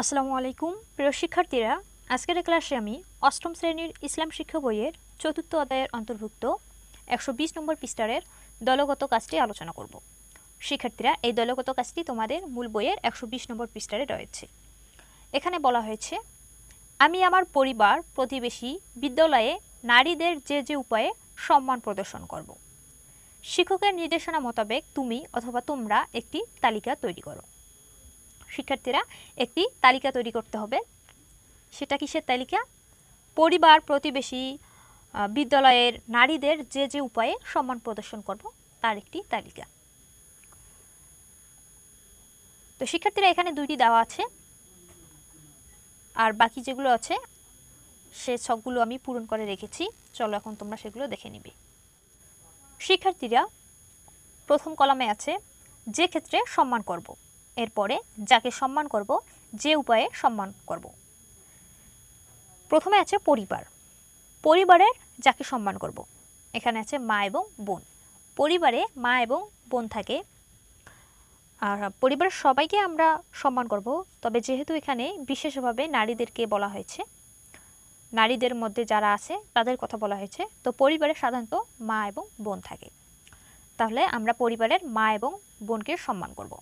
আসসালামু আলাইকুম। প্রিয় শিক্ষার্থীরা, আজকের ক্লাসে আমি অষ্টম শ্রেণির ইসলাম শিক্ষা বইয়ের চতুর্থ অধ্যায়ের অন্তর্ভুক্ত একশো বিশ নম্বর পৃষ্ঠারের দলগত কাজটি আলোচনা করব। শিক্ষার্থীরা, এই দলগত কাজটি তোমাদের মূল বইয়ের একশো বিশ নম্বর পৃষ্ঠারে রয়েছে। এখানে বলা হয়েছে, আমি আমার পরিবার, প্রতিবেশী, বিদ্যালয়ে নারীদের যে যে উপায়ে সম্মান প্রদর্শন করব। শিক্ষকের নির্দেশনা মোতাবেক তুমি অথবা তোমরা একটি তালিকা তৈরি করো। শিক্ষার্থীরা একটি তালিকা তৈরি করতে হবে। সেটা কিসের তালিকা? পরিবার প্রতিবেশী বিদ্যালয়ের নারীদের যে যে উপায়ে সম্মান প্রদর্শন করব, তার একটি তালিকা। তো শিক্ষার্থীরা এখানে দুইটি দেওয়া আছে। আর বাকি যেগুলো আছে, সে ছকগুলো আমি পূরণ করে রেখেছি। চলো এখন তোমরা সেগুলো দেখে নিবে। শিক্ষার্থীরা প্রথম কলামে আছে, যে ক্ষেত্রে সম্মান করব। এরপরে যাকে সম্মান করব, যে উপায়ে সম্মান করব। প্রথমে আছে পরিবার। পরিবারের যাকে সম্মান করব, এখানে আছে মা এবং বোন। পরিবারে মা এবং বোন থাকে। আর পরিবারের সবাইকে আমরা সম্মান করব, তবে যেহেতু এখানে বিশেষভাবে নারীদেরকে বলা হয়েছে, নারীদের মধ্যে যারা আছে তাদের কথা বলা হয়েছে, তো পরিবারে সাধারণত মা এবং বোন থাকে। তাহলে আমরা পরিবারের মা এবং বোনকে সম্মান করব।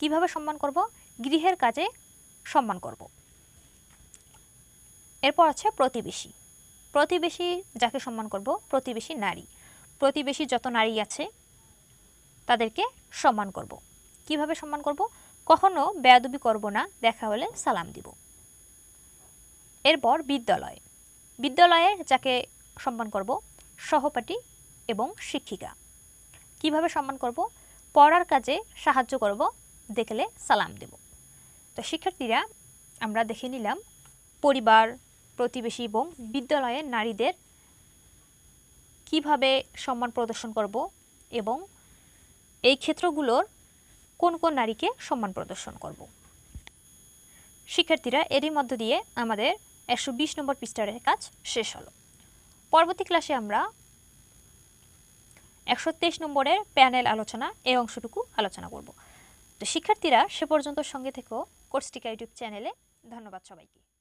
কীভাবে সম্মান করব? গৃহের কাজে সম্মান করব। এরপর আছে প্রতিবেশী। প্রতিবেশী যাকে সম্মান করব? প্রতিবেশী নারী। প্রতিবেশী যত নারী আছে, তাদেরকে সম্মান করব। কীভাবে সম্মান করব? কখনো বেয়াদবি করব না, দেখা হলে সালাম দিব। এরপর বিদ্যালয়। বিদ্যালয়ে যাকে সম্মান করব? সহপাঠী এবং শিক্ষিকা। কীভাবে সম্মান করব? পড়ার কাজে সাহায্য করব দেখলে সালাম দেব। তো শিক্ষার্থীরা, আমরা দেখে নিলাম পরিবার, প্রতিবেশী এবং বিদ্যালয়ের নারীদের কীভাবে সম্মান প্রদর্শন করব এবং এই ক্ষেত্রগুলোর কোন কোন নারীকে সম্মান প্রদর্শন করব। শিক্ষার্থীরা, এরই মধ্য দিয়ে আমাদের একশো বিশ নম্বর পৃষ্ঠারের কাজ শেষ হলো। পরবর্তী ক্লাসে আমরা একশো তেইশ নম্বরের প্যানেল আলোচনা, এই অংশটুকু আলোচনা করব। তো শিক্ষার্থীরা সে পর্যন্ত সঙ্গে থেকেও কোর্সটিকা ইউটিউব চ্যানেলে। ধন্যবাদ সবাইকে।